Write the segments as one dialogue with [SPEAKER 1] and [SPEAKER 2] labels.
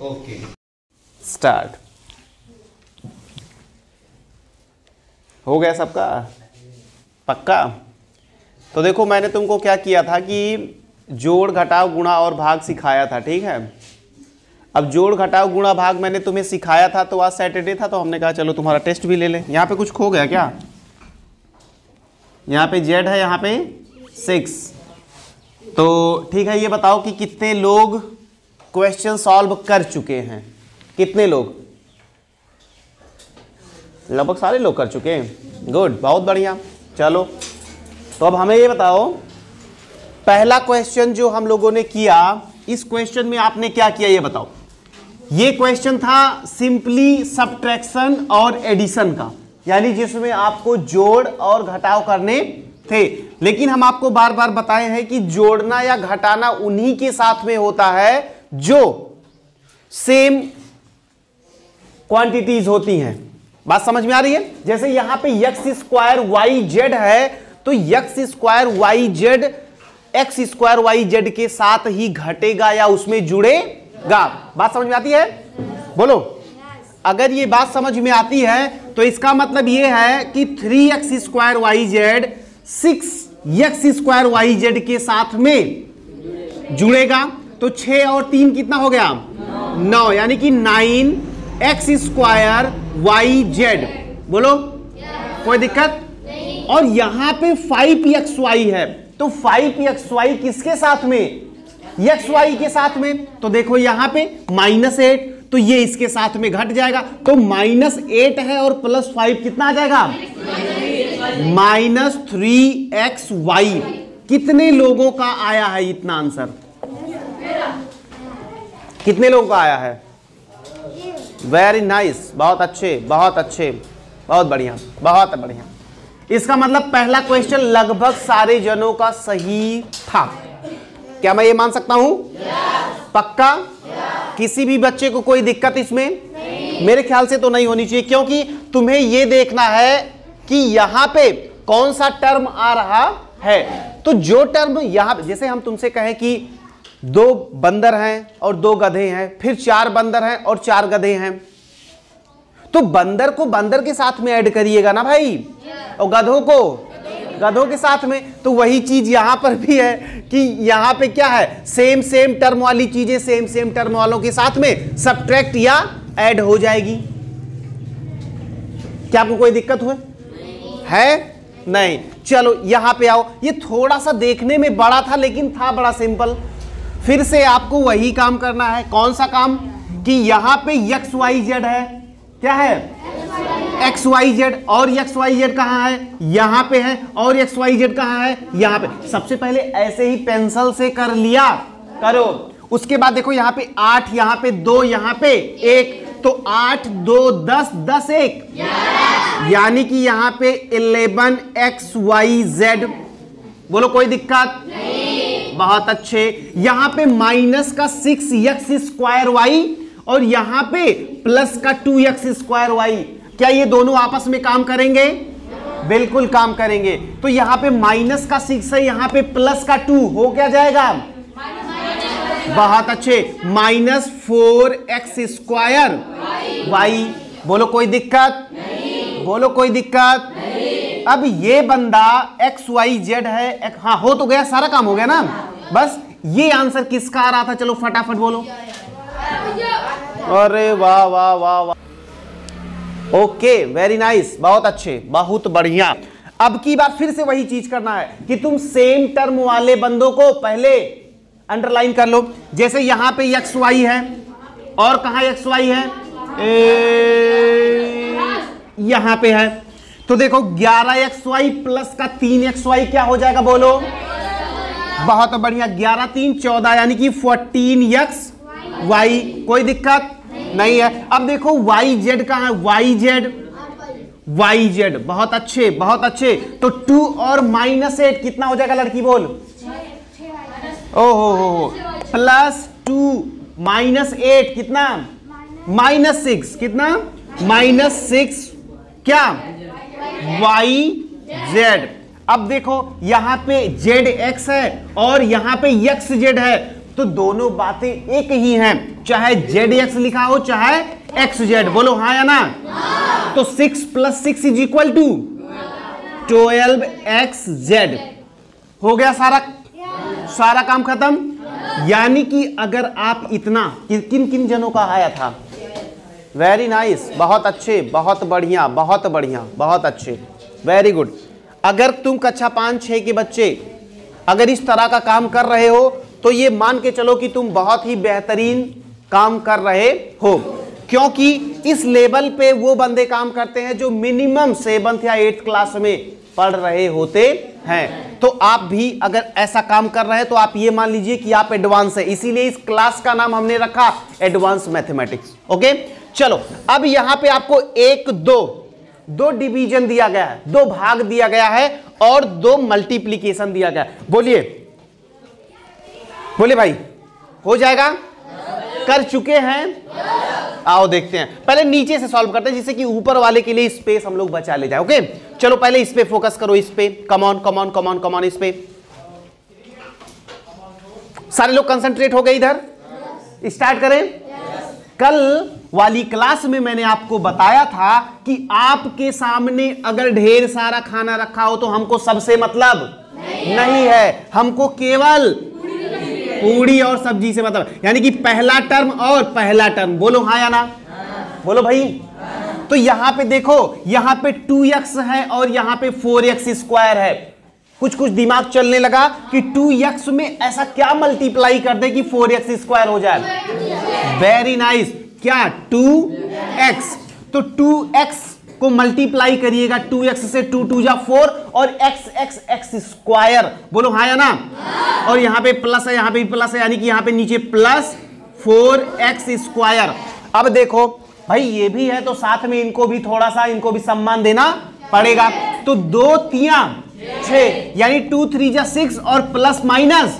[SPEAKER 1] Okay
[SPEAKER 2] start हो गया सबका? पक्का? तो देखो, मैंने तुमको क्या किया था कि जोड़, घटाव, गुणा और भाग सिखाया था, ठीक है? अब जोड़, घटाव, गुणा, भाग मैंने तुम्हें सिखाया था तो आज सैटरडे था तो हमने कहा चलो तुम्हारा टेस्ट भी ले लें। यहाँ पे कुछ खो गया क्या? यहाँ पे जेड है, यहाँ पे सिक्स तो ठीक है, ये बताओ कि कितने लोग क्वेश्चन सॉल्व कर चुके हैं। कितने लोग? लगभग सारे लोग कर चुके हैं। गुड बहुत बढ़िया। चलो तो अब हमें ये बताओ, पहला क्वेश्चन जो हम लोगों ने किया, इस क्वेश्चन में आपने क्या किया ये बताओ। ये क्वेश्चन था सिंपली सब्ट्रैक्शन और एडिशन का। यानी जिसमें आपको जोड़ और घटाव करने थे। लेकिन हम आपको बार बार बताए हैं कि जोड़ना या घटाना उन्हीं के साथ में होता है जो सेम क्वांटिटीज होती हैं। बात समझ में आ रही है? जैसे यहाँ पे यक्स स्क्वायर वाई जेड है तो x square y z x square y z के साथ ही घटेगा या उसमें जुड़ेगा। बात समझ में आती है? बोलो। अगर ये बात समझ में आती है तो इसका मतलब ये है कि three x square y z six x square y z के साथ में जुड़ेगा। तो छ और तीन कितना हो गया? नौ, यानी कि nine x square y z. बोलो? कोई दिक्कत? और यहाँ पे फाइव एक्स वाई है। तो फाइव एक्स वाई किसके साथ में? एक्स वाई के साथ में। तो देखो यहाँ पे माइनस एट तो ये इसके साथ में घट जाएगा। तो माइनस एट है और प्लस फाइव कितना आ जाएगा? Minus three x y. कितने लोगों का आया है इतना आंसर? कितने लोगों का आया है वेरी नाइस nice, बहुत अच्छे बहुत अच्छे बहुत बढ़िया बहुत बढ़िया इसका मतलब पहला क्वेश्चन लगभग सारे जनों का सही था क्या मैं ये मान सकता हूँ yes. पक्का yes. किसी भी बच्चे को कोई दिक्कत इसमें। मेरे ख्याल से तो नहीं होनी चाहिए क्योंकि तुम्हें यह देखना है कि यहाँ पे कौन सा टर्म आ रहा है तो जो टर्म यहाँ जैसे हम तुमसे कहें कि दो बंदर हैं और दो गधे हैं, फिर चार बंदर हैं और चार गधे हैं। तो बंदर को बंदर के साथ में ऐड करिएगा ना भाई? और गधों को? गधों के साथ में? तो वही चीज़ यहाँ पर भी है कि यहाँ पे क्या है? सेम सेम टर्म वाली चीज़ें सेम सेम टर्म वालों के साथ में सब्ट्रैक्ट या ऐड हो जाएगी। क्या आपको कोई दिक्कत हुआ? है? नहीं। चलो, यहाँ पे आओ। ये थोड़ा सा देखने में बड़ा था, लेकिन था बड़ा सिंपल फिर से आपको वही काम करना है। कौन सा काम? कि यहाँ पे एक्स वाई जेड है। क्या है? एक्स वाई जेड और एक्स वाई जेड कहाँ है? यहाँ पे है और एक्स वाई जेड कहाँ है? यहाँ पे। सबसे पहले ऐसे ही पेंसिल से कर लिया। करो। उसके बाद देखो यहाँ पे आठ, यहाँ पे दो, यहाँ पे एक। तो आठ, दो, दस दस, एक। यानी कि यहाँ पे इलेवन एक्स वाई जेड बोलो, कोई दिक्कत? बहुत अच्छे। यहाँ पे माइनस का सिक्स एक्स स्क्वायर वाई और यहाँ पे प्लस का टू एक्स स्क्वायर वाई। क्या ये दोनों आपस में काम करेंगे? बिल्कुल काम करेंगे। तो यहाँ पे माइनस का सिक्स है, यहाँ पे प्लस का टू। हो क्या जाएगा? बहुत अच्छे। Minus four x square y. बोलो कोई दिक्कत? बोलो कोई दिक्कत? अब ये बंदा एक्स वाई जेड है एक, हाँ हो तो गया सारा काम हो गया ना? बस ये आंसर किसका आ रहा था? चलो फटाफट बोलो। अरे वाह वाह वाह वाह। ओके वेरी नाइस बहुत अच्छे बहुत बढ़िया। अब की बार फिर से वही चीज़ करना है कि तुम सेम टर्म वाले बंदों को पहले अंडरलाइन कर लो। जैसे यहाँ पे एक्स वाई है और कहा एक्स वाई है? ए... यहाँ पे है। तो देखो 11 एक्स वाई प्लस का तीन एक्स वाई क्या हो जाएगा बोलो? बहुत बढ़िया 11 तीन 14 यानी कि 14 एक्स वाई कोई दिक्कत? नहीं है। अब देखो वाई जेड कहा है? वाई जेड वाई जेड बहुत अच्छे बहुत अच्छे। तो टू और माइनस एट कितना हो जाएगा लड़की बोल? ओहो, हो प्लस टू माइनस एट कितना? माइनस सिक्स कितना? माइनस सिक्स क्या? Y z. अब देखो, यहाँ पे जेड एक्स है और यहाँ पे एक्स जेड है। तो दोनों बातें एक ही हैं। चाहे जेड एक्स लिखा हो, चाहे एक्स जेड। बोलो हाँ या ना? तो six plus six is equal to twelve x z. हो गया सारा? सारा काम खत्म? यानी कि अगर आप इतना किन किन जनों का आया था? वेरी नाइस बहुत अच्छे, बहुत बढ़िया बहुत बढ़िया, बहुत अच्छे. वेरी गुड अगर तुम कक्षा पाँच, छह के बच्चे अगर इस तरह का काम कर रहे हो तो ये मान के चलो कि तुम बहुत ही बेहतरीन काम कर रहे हो. क्योंकि इस लेवल पे वो बंदे काम करते हैं जो मिनिमम सेवंथ या एट्थ क्लास में पढ़ रहे होते हैं. तो आप भी अगर ऐसा काम कर रहे हैं तो आप ये मान लीजिए कि आप एडवांस है. इसीलिए इस क्लास का नाम हमने रखा एडवांस मैथमेटिक्स ओके चलो, अब यहाँ पे आपको एक, दो दो डिवीज़न दिया गया है, दो भाग दिया गया है और दो मल्टीप्लीकेशन दिया गया है। बोलिए। बोले भाई, हो जाएगा? कर चुके हैं? आओ देखते हैं। पहले नीचे से सॉल्व करते हैं, जिससे कि ऊपर वाले के लिए स्पेस हम लोग बचा ले जाए ओके चलो, पहले इस पे फोकस करो, इस पे। कमॉन कमॉन कमॉन कमॉन इस पे। सारे लोग कंसंट्रेट हो गए इधर? स्टार्ट करें। कल वाली क्लास में मैंने आपको बताया था कि आपके सामने अगर ढेर सारा खाना रखा हो तो हमको सबसे मतलब नहीं, नहीं है। हमको केवल पूड़ी और सब्ज़ी से मतलब। यानी कि पहला टर्म और पहला टर्म। बोलो हाँ या ना? बोलो भाई। तो यहाँ पे देखो यहाँ पे टू एक्स है और यहाँ पे फोर एक्स स्क्वायर है। कुछ कुछ दिमाग चलने लगा कि टू एक्स में ऐसा क्या मल्टीप्लाई कर दे कि फोर एक्स स्क्वायर हो जाए। Very nice. क्या? Two x. तो टू एक्स को मल्टीप्लाई करिएगा। टू एक्स से टू टू जा फोर और एक्स एक्स एक्स स्क्वायर। बोलो हाँ या ना? और यहाँ पे प्लस है, यहाँ पे प्लस है, यानी कि यहाँ पे नीचे प्लस फोर एक्स स्क्वायर अब देखो, भाई ये भी है तो साथ में इनको भी थोड़ा सा, इनको भी सम्मान देना पड़ेगा। तो दो तिया। छ यानी टू, थ्री जा सिक्स और प्लस माइनस।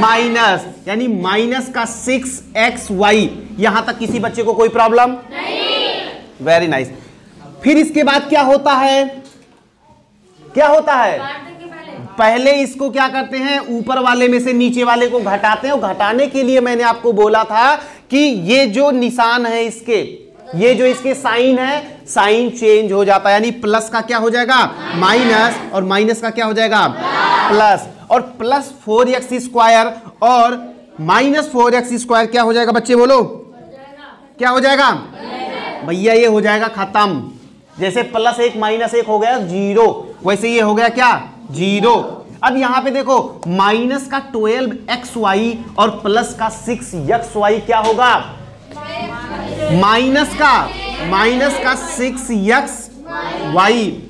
[SPEAKER 2] माइनस, यानी माइनस का सिक्स एक्स वाई। यहाँ तक किसी बच्चे को कोई प्रॉब्लम? वेरी नाइस फिर इसके बाद क्या होता है? क्या होता है? पहले इसको क्या करते हैं? ऊपर वाले में से नीचे वाले को घटाते हैं। और घटाने के लिए मैंने आपको बोला था कि ये जो निशान है इसके, ये जो इसके साइन है साइन चेंज हो जाता है, यानी प्लस का क्या हो जाएगा? माइनस। और माइनस का क्या हो जाएगा? प्लस। और प्लस फोर एक्स स्क्वायर और माइनस फोर एक्स स्क्वायर क्या हो जाएगा बच्चे बोलो? क्या हो जाएगा? भैया, ये हो जाएगा खत्म। जैसे प्लस एक, माइनस एक हो गया, ज़ीरो। वैसे ये हो गया क्या? ज़ीरो। अब यहाँ पे देखो, माइनस का ट्वेल्व एक्स वाई और प्लस का सिक्स एक्स वाई क्या होगा? माइनस का। माइनस का सिक्स एक्स वाई।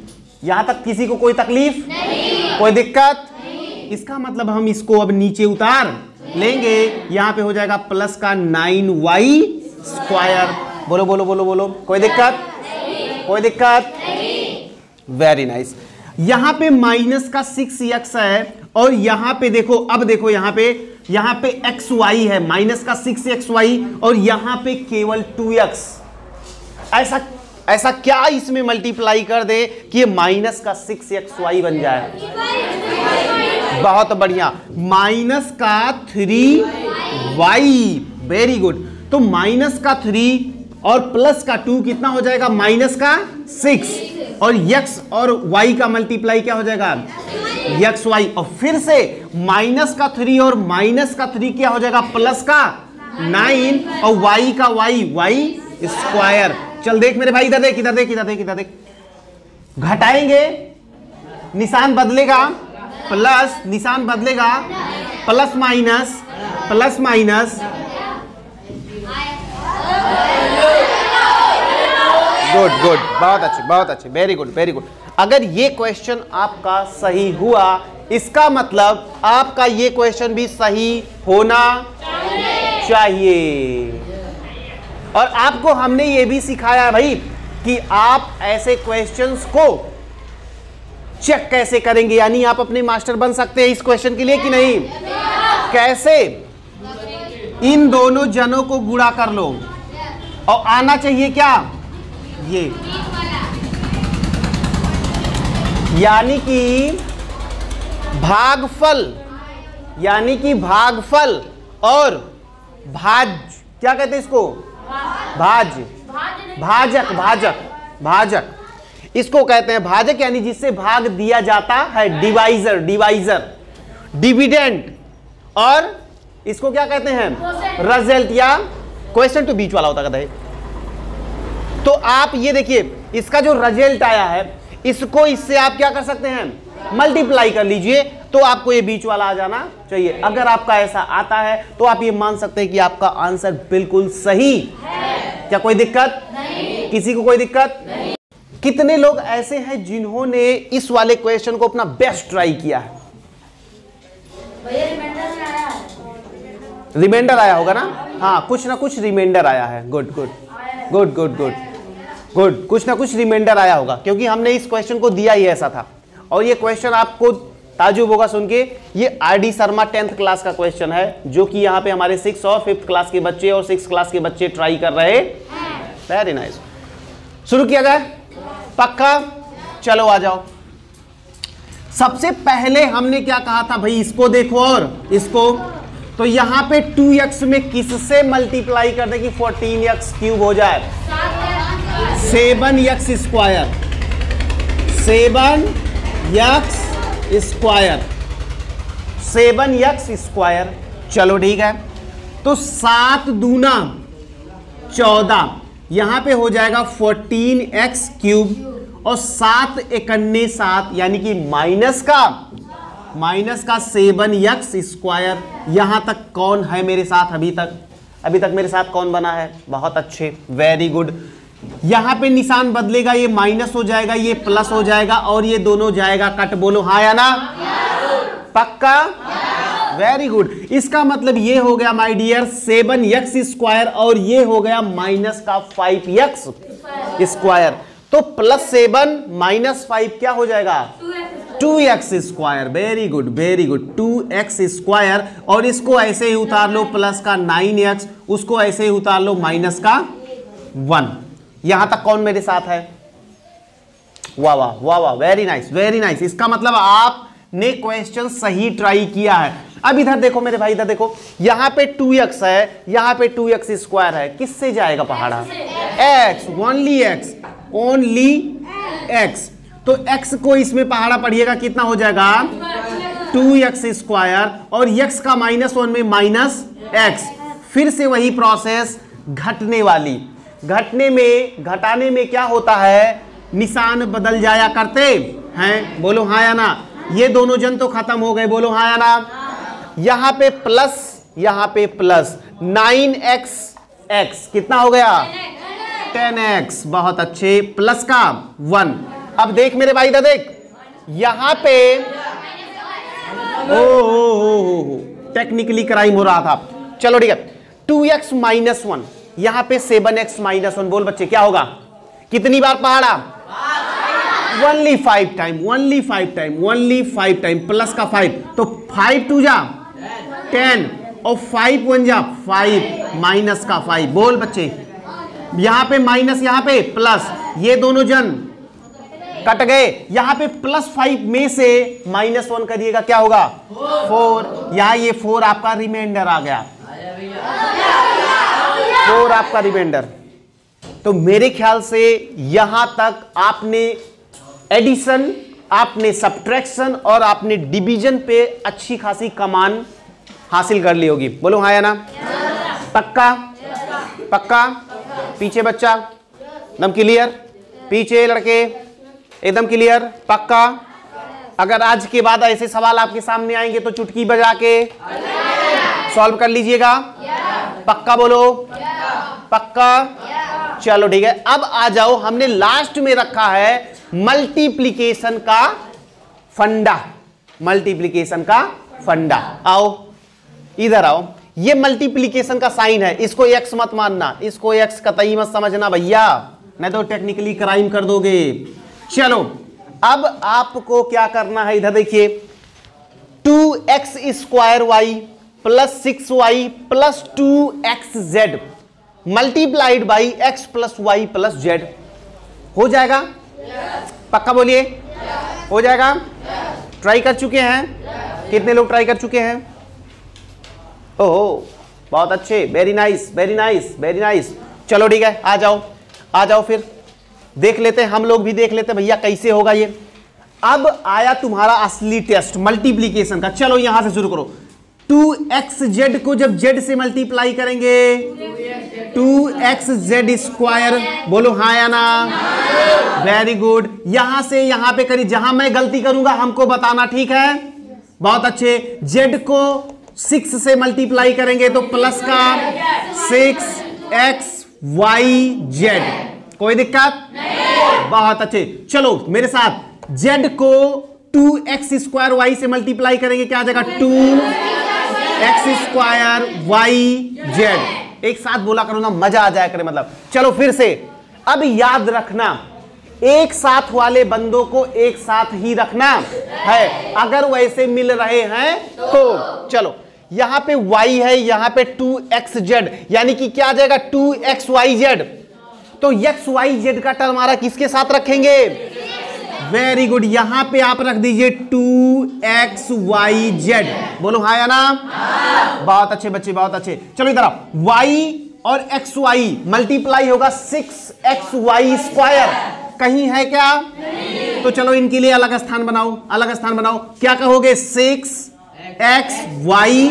[SPEAKER 2] यहाँ तक किसी को कोई तकलीफ़? नहीं। कोई दिक्कत? इसका मतलब हम इसको अब नीचे उतार लेंगे। यहाँ पे हो जाएगा प्लस का नाइन वाई स्क्वायर। बोलो बोलो बोलो बोलो। कोई दिक्कत? कोई दिक्कत? वेरी नाइस यहाँ पे माइनस का सिक्स एक्स है और यहाँ पे देखो अब देखो यहाँ पे यहाँ पे एक्स वाई है। माइनस का सिक्स एक्स वाई और यहाँ पे केवल टू एक्स ऐसा ऐसा क्या इसमें मल्टीप्लाई कर दे कि ये माइनस का सिक्स एक्स वाई बन जाए? बहुत बढ़िया। माइनस का थ्री वाई वेरी गुड तो माइनस का थ्री और प्लस का टू कितना हो जाएगा? माइनस का सिक्स और यक्स और वाई का मल्टीप्लाई क्या हो जाएगा? यक्स वाई और फिर से माइनस का थ्री और माइनस का थ्री क्या हो जाएगा? प्लस का नाइन और वाई का वाई वाई स्क्वायर चल देख मेरे भाई, इधर देख इधर देख इधर देख इधर देख। घटाएँगे, निशान बदलेगा प्लस निशान बदलेगा plus minus plus minus good good बहुत अच्छे बहुत अच्छे। वेरी गुड वेरी गुड अगर ये क्वेश्चन आपका सही हुआ, इसका मतलब आपका ये क्वेश्चन भी सही होना चाहिए। और आपको हमने ये भी सिखाया भाई कि आप ऐसे क्वेश्चंस को चेक कैसे करेंगे? यानी आप अपने मास्टर बन सकते हैं इस क्वेश्चन के लिए कि नहीं? कैसे? इन दोनों जनों को गुड़ा कर लो। और आना चाहिए क्या? ये। यानी कि भागफल। यानी कि भागफल और भाज क्या कहते हैं इसको? भाज भाजक भाजक भाजक। इसको कहते हैं भाजक, यानी जिससे भाग दिया जाता है, डिवाइजर डिवाइजर। डिविडेंट और इसको क्या कहते हैं? रिज़ल्ट या क्वेश्चन टू बीच वाला होता कहता है तो आप ये देखिए, इसका जो रिज़ल्ट आया है, इसको, इससे आप क्या कर सकते हैं? मल्टीप्लाई कर लीजिए। तो आपको ये बीच वाला आ जाना चाहिए। अगर आपका ऐसा आता है तो आप ये मान सकते हैं कि आपका आंसर बिल्कुल सही है। क्या कोई दिक्कत? नहीं। किसी को कोई दिक्कत? नहीं। कितने लोग ऐसे हैं जिन्होंने इस वाले क्वेश्चन को अपना बेस्ट ट्राई किया है? रिमाइंडर आया होगा ना? हाँ कुछ ना कुछ रिमाइंडर आया है। Good good good good good good कुछ ना कुछ रिमाइंडर आया होगा क्योंकि हमने इस क्वेश्चन को दिया ही ऐसा था। और ये क्वेश्चन आपको ताजुब होगा सुन के। ये R D Sharma tenth class का क्वेश्चन है, जो कि यहाँ पे हमारे सिक्स और फिफ्थ क्लास के बच्चे और सिक्स क्लास के बच्चे ट्राई कर रहे वेरी नाइस शुरू किया जाए। पक्का? चलो आ जाओ। सबसे पहले हमने क्या कहा था भाई? इसको देखो और, इसको। तो यहाँ पे 2x में किससे मल्टीप्लाई कर दे कि 14x क्यूब हो जाए? Seven x square seven x square seven x square चलो ठीक है। तो सात दूना, चौदह, यहाँ पे हो जाएगा फोर्टीन एक्स क्यूब और सात इकन्ने सात, यानी कि माइनस का माइनस का सेवन यक्स स्क्वायर यहाँ तक कौन है मेरे साथ अभी तक? अभी तक मेरे साथ कौन बना है? बहुत अच्छे वेरी गुड यहाँ पे निशान बदलेगा, ये माइनस हो जाएगा, ये प्लस हो जाएगा और ये दोनों जाएगा। कट बोलो हाँ या ना? पक्का? वेरी गुड इसका मतलब ये हो गया my dear seven x square और ये हो गया माइनस का फाइव यक्स स्क्वायर तो प्लस सेवन माइनस फाइव क्या हो जाएगा? Two x square very good very good two x square और इसको ऐसे ही उतार लो प्लस का नाइन एक्स उसको ऐसे ही उतार लो माइनस का वन यहाँ तक कौन मेरे साथ है? वाह वाह वाह वाह वेरी नाइस वेरी नाइस इसका मतलब आपने क्वेश्चन सही ट्राई किया है। अब इधर देखो मेरे भाई, इधर देखो। यहाँ पे 2x है, यहाँ पे 2x स्क्वायर है। किससे जाएगा पहाड़ा? X only x only x. तो x को इसमें पहाड़ा पढ़िएगा, कितना हो जाएगा? 2x स्क्वायर और x का माइनस वन में माइनस x. फिर से वही प्रोसेस घटने वाली। घटने में, घटाने में क्या होता है? निशान बदल जाया करते। हैं? बोलो हाँ या ना? ये दोनों जन तो खत्म हो गए। बोलो हाँ या ना? यहाँ पे प्लस यहाँ पे प्लस नाइन एक्स एक्स कितना हो गया? टेन एक्स बहुत अच्छे। प्लस का वन अब देख मेरे भाई दा देख। यहाँ पे ओ हो टेक्निकली क्राइम हो रहा था। चलो, ठीक है। टू एक्स माइनस वन यहाँ पे सेवन एक्स माइनस वन, बोल बच्चे, क्या होगा? कितनी बार पहाड़ा? Only five time only five time only five time plus का फाइव तो फाइव टू जा टेन और फाइव वन जा फाइव माइनस का फाइव बोल बच्चे, यहाँ पे माइनस यहाँ पे प्लस ये दोनों जन कट गए. यहाँ पे प्लस फाइव में से माइनस वन करिएगा, क्या होगा? फोर यहाँ ये फोर आपका रिमाइंडर आ गया. फोर आपका रिमाइंडर तो मेरे ख्याल से यहाँ तक आपने एडिशन आपने सब्ट्रैक्शन और आपने डिवीज़न पे अच्छी खासी कमान हासिल कर ली होगी। बोलो हाँ या ना? पक्का? पक्का? पीछे बच्चा? एकदम क्लियर पीछे लड़के? एकदम क्लियर पक्का? अगर आज के बाद ऐसे सवाल आपके सामने आएँगे तो चुटकी बजा के सॉल्व कर लीजिएगा। पक्का बोलो? पक्का? चलो ठीक है, अब आ जाओ, हमने लास्ट में रखा है मल्टीप्लीकेशन का फंडा। मल्टीप्लीकेशन का फंडा। आओ, इधर आओ। ये मल्टीप्लीकेशन का साइन है, इसको एक्स मत मानना, इसको एक्स कतई मत समझना भैया। नहीं तो टेक्निकली क्राइम कर दोगे। चलो, अब आपको क्या करना है, इधर देखिए। Two x square y plus six y plus two x z multiplied by x plus y plus z. हो जाएगा? yes. पक्का बोलिए? yes. हो जाएगा? yes. ट्राई कर चुके हैं? कितने लोग ट्राई कर चुके हैं? ओहो, बहुत अच्छे। Very nice very nice very nice चलो ठीक है, आ जाओ आ जाओ फिर। देख लेते हैं, हम लोग भी देख लेते हैं, भैया कैसे होगा ये। अब आया तुम्हारा असली टेस्ट, मल्टीप्लीकेशन का। चलो यहाँ से शुरू करो। टू एक्स जेड को जब जेड से मल्टीप्लाई करेंगे, टू एक्स जेड स्क्वायर। बोलो हाँ या ना? वेरी गुड यहाँ से यहाँ पे करी जहाँ मैं गलती करूँगा, हमको बताना ठीक है? बहुत अच्छे। जेड को सिक्स से मल्टीप्लाई करेंगे तो प्लस का सिक्स एक्स वाई जेड। कोई दिक्कत? बहुत अच्छे। चलो, मेरे साथ। जेड को टू एक्स स्क्वायर वाई से मल्टीप्लाई करेंगे, क्या आ जाएगा? Two x square y z एक साथ बोला करो ना, मज़ा आ जाए करे मतलब। चलो फिर से, अब याद रखना, एक साथ वाले बंदों को एक साथ ही रखना है। अगर वैसे मिल रहे हैं तो चलो, यहाँ पे y है, यहाँ पे टू एक्स जेड यानी कि क्या आ जाएगा टू एक्स वाई जेड तो एक्स वाई जेड का टर्म आ किसके साथ रखेंगे? वेरी गुड यहाँ पे आप रख दीजिए टू एक्स वाई जेड बोलो हाँ या ना? बहुत अच्छे बच्चे, बहुत अच्छे। चलो इधर आप वाई और एक्स वाई मल्टीप्लाई होगा सिक्स एक्स वाई स्क्वायर कहीं है क्या? तो चलो इनके लिए अलग स्थान बनाओ, अलग स्थान बनाओ। क्या कहोगे? सिक्स एक्स वाई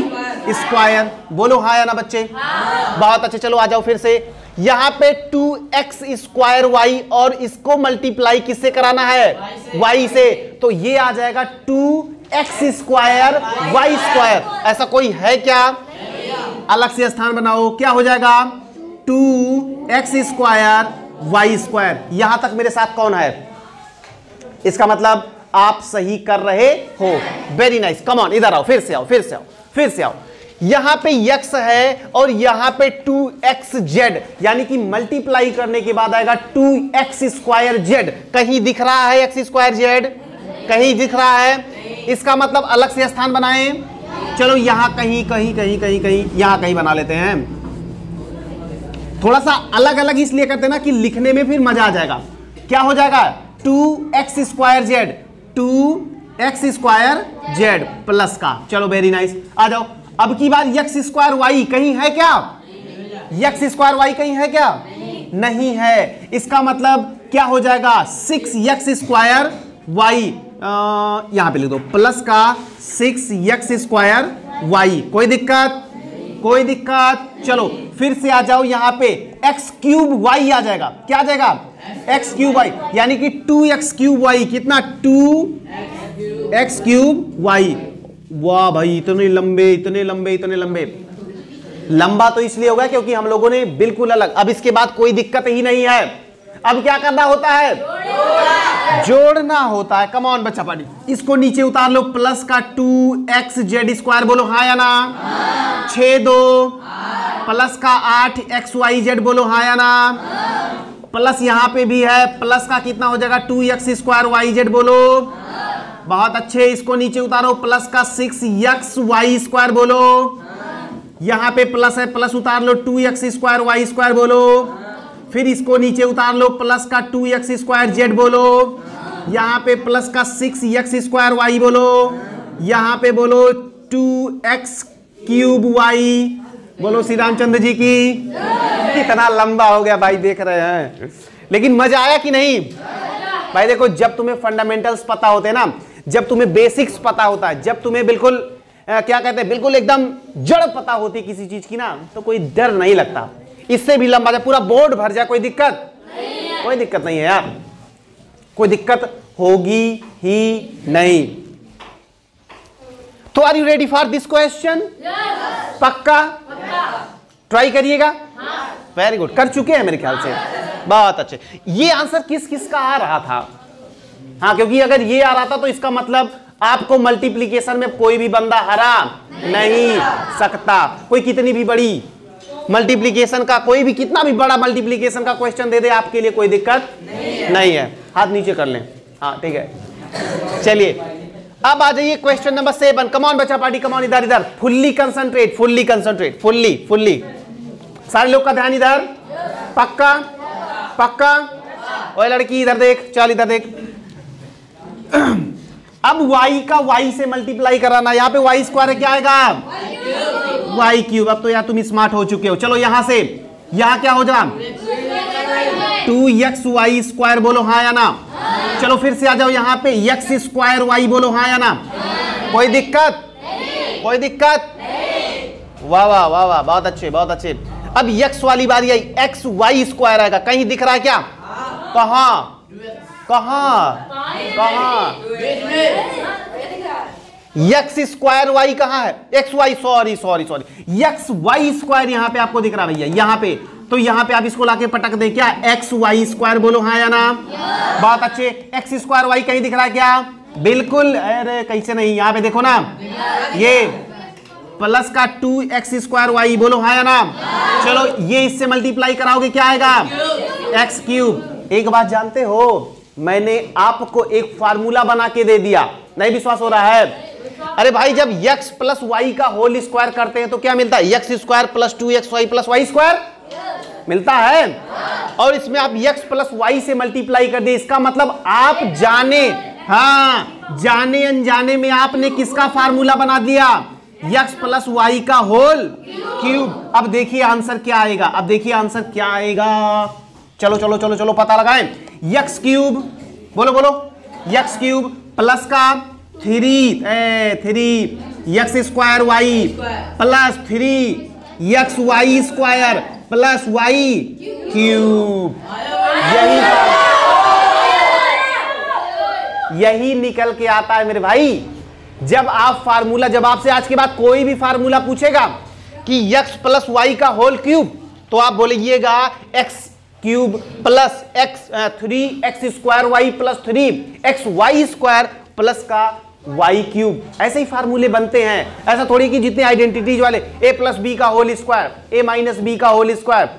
[SPEAKER 2] स्क्वायर बोलो हाँ या ना बच्चे? हाँ। बहुत अच्छे, चलो आ जाओ फिर से। यहाँ पे टू एक्स स्क्वायर वाई और इसको मल्टीप्लाई किससे कराना है? वाई से। तो ये आ जाएगा two x square y square ऐसा कोई है क्या? अलग से स्थान बनाओ। क्या हो जाएगा? Two x square y square यहाँ तक मेरे साथ कौन है? इसका मतलब आप सही कर रहे हो। वेरी नाइस कमॉन इधर आओ, फिर से आओ, फिर से आओ, फिर से आओ। यहाँ पे यक्स है और यहाँ पे टू एक्स जेड, यानी कि मल्टीप्लाई करने के बाद आएगा टू एक्स स्क्वायर जेड। कहीं दिख रहा है एक्स स्क्वायर जेड? कहीं दिख रहा है। इसका मतलब अलग से स्थान बनाए। चलो यहाँ कहीं कहीं कहीं कहीं कहीं, यहाँ कहीं बना लेते हैं। थोड़ा सा अलग अलग इसलिए करते ना कि लिखने में फिर मज़ा आ जाएगा। क्या हो जाएगा? Two x square z. Two x square z plus का। चलो वेरी नाइस आ जाओ। अब की बार यक्स स्क्वायर वाई? कहीं है क्या? यक्स स्क्वायर वाई कहीं है क्या? नहीं है। इसका मतलब क्या हो जाएगा? Six x square y. यहाँ पे लिख दो। प्लस का सिक्स यक्स स्क्वायर वाई। कोई दिक्कत? कोई दिक्कत? चलो, फिर से आ जाओ यहाँ पे। एक्स क्यूब वाई आ जाएगा। क्या आ जाएगा? एक्स क्यूब वाई यानी कि टू एक्स क्यूब वाई कितना? टू एक्स क्यूब वाई वाह भाई, इतने लंबे इतने लंबे इतने लंबे। लंबा तो इसलिए होगा क्योंकि हम लोगों ने बिल्कुल अलग। अब इसके बाद कोई दिक्कत ही नहीं है। अब क्या करना होता है? जोड़ना होता है। कम ऑन बच्चा पानी। इसको नीचे उतार लो। प्लस का टू एक्स जेड स्क्वायर बोलो। हाँ या ना? छ दो प्लस का आठ एक्स वाई जेड बोलो हाँ या ना? प्लस यहाँ पे भी है, प्लस का कितना हो जाएगा? Two x square y z बोलो। बहुत अच्छे, इसको नीचे उतारो। प्लस का सिक्स यक्स वाई स्क्वायर बोलो। यहाँ पे प्लस है, प्लस उतार लो। Two x square y square बोलो। फिर इसको नीचे उतार लो। प्लस का टू एक्स स्क्वायर जेड बोलो। यहाँ पे प्लस का सिक्स एक्स स्क्वायर वाई बोलो। यहाँ पे बोलो टू एक्स क्यूब वाई। बोलो श्री रामचंद्र जी की। कितना लंबा हो गया भाई देख रहे हैं। लेकिन मज़ा आया कि नहीं? भाई देखो जब तुम्हें फंडामेंटल्स पता होते हैं ना जब तुम्हें बेसिक्स पता होता है जब तुम्हें बिल्कुल आ, क्या कहते हैं बिल्कुल एकदम जड़ पता होती किसी चीज़ की ना तो कोई डर नहीं लगता। इससे भी लंबा जाए पूरा बोर्ड भर जाए कोई दिक्कत? कोई दिक्कत नहीं है यार। कोई दिक्कत होगी ही नहीं। तो are you ready for this question पक्का? ट्राई करिएगा। वेरी गुड कर चुके हैं मेरे ख्याल से। बहुत अच्छे। ये आंसर किस किस का आ रहा था? हाँ क्योंकि अगर ये आ रहा था तो इसका मतलब आपको मल्टीप्लीकेशन में कोई भी बंदा हरा नहीं नहीं सकता। कोई कितनी भी बड़ी मल्टीप्लीकेशन का कोई भी कितना भी बड़ा मल्टीप्लीकेशन का क्वेश्चन दे दे आपके लिए कोई दिक्कत नहीं, नहीं है। हाथ नीचे कर लें। हाँ ठीक है। चलिए। अब आ जाइए question number seven come on बच्चा पार्टी कमॉन इधर इधर. Fully concentrate fully concentrate fully fully सारे लोग का ध्यान इधर. पक्का? पक्का? ओए लड़की, इधर देख, चल इधर देख. अब y का y से मल्टीप्लाई कराना, यहाँ पे y स्क्वायर क्या आएगा? वाई क्यूब अब तो यार तुम स्मार्ट हो चुके हो. चलो यहाँ से. यहाँ क्या हो जाए टू एक्स वाई स्क्वायर बोलो हाँ या ना? चलो फिर से आ जाओ यहाँ पे एक्स स्क्वायर वाई बोलो हाँ या ना? कोई दिक्कत? कोई दिक्कत? वाह वाह वाह वाह, बहुत अच्छे बहुत अच्छे। अब यक्स वाली बारी आई, एक्स वाई स्क्वायर आएगा। कहीं दिख रहा है क्या? कहा? कहा? कहा? यक्स स्क्वायर वाई कहा है? X y, sorry sorry sorry. X y square यहाँ पे आपको दिख रहा भैया, यहाँ पे। तो यहाँ पे आप इसको लाके पटक दे, क्या? एक्स वाई स्क्वायर बोलो हाँ या ना? बहुत अच्छे। एक्स स्क्वायर वाई कहीं दिख रहा है क्या? बिल्कुल, अरे कैसे नहीं, यहाँ पे देखो ना। ये प्लस का टू एक्स स्क्वायर वाई बोलो हाँ या ना? चलो, ये इससे मल्टीप्लाई कराओगे, क्या आएगा? एक्स क्यूब एक बात जानते हो, मैंने आपको एक फार्मूला बना के दे दिया। नहीं विश्वास हो रहा है? अरे भाई, जब यक्स प्लस वाई का होल स्क्वायर करते हैं तो क्या मिलता है? X square plus two x y plus y square मिलता है? और इसमें आप यक्स प्लस वाई से मल्टीप्लाई कर दिए इसका मतलब आप जाने हाँ जाने अनजाने में आपने किसका फार्मूला बना दिया? यक्स प्लस वाई का होल क्यूब अब देखिए आंसर क्या आएगा अब देखिए आंसर क्या आएगा। चलो चलो चलो चलो पता लगाएँ। यक्स क्यूब बोलो बोलो। यक्स क्यूब प्लस का three a three x square y plus three x y square plus y cube यही यही निकल के आता है मेरे भाई। जब आप फार्मूला, जब आपसे आज के बाद कोई भी फार्मूला पूछेगा कि यक्स प्लस वाई का होल क्यूब तो आप बोलिएगा x cube plus x three, x square y plus three, x y square plus का वाई क्यूब ऐसे ही फार्मूले बनते हैं। ऐसा थोड़ी कि जितने आइडेंटिटीज वाले ए प्लस बी का whole square a minus b का whole square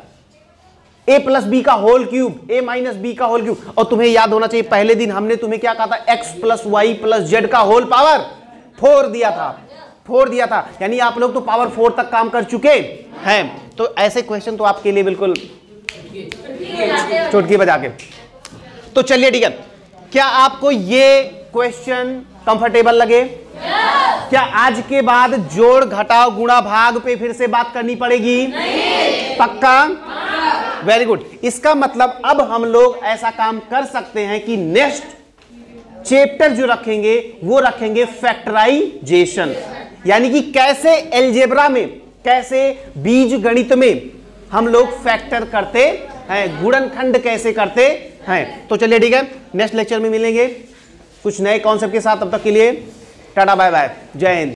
[SPEAKER 2] a plus b का whole cube a minus b का होल क्यूब और तुम्हें याद होना चाहिए, पहले दिन हमने तुम्हें क्या कहा था? X plus y plus z का होल पावर फोर दिया था। फोर दिया था। यानी आप लोग तो पावर फोर तक काम कर चुके हैं। तो ऐसे क्वेश्चन तो आपके लिए बिल्कुल चुटकी बजा के तो चलिए ठीक है। क्या आपको ये क्वेश्चन कंफर्टेबल लगे? Yes. क्या आज के बाद जोड़ घटाव गुणा भाग पे फिर से बात करनी पड़ेगी? नहीं। पक्का? वेरी गुड इसका मतलब अब हम लोग ऐसा काम कर सकते हैं कि नेक्स्ट चैप्टर जो रखेंगे वो रखेंगे फैक्टराइजेशन यानी कि कैसे एल्जेब्रा में कैसे बीज गणित में हम लोग फैक्टर करते हैं गुणनखंड कैसे करते हैं। तो चलिए ठीक है नेक्स्ट लेक्चर में मिलेंगे। कुछ नए कॉन्सेप्ट के साथ तब तक के लिए टाटा बाय बाय जय हिंद.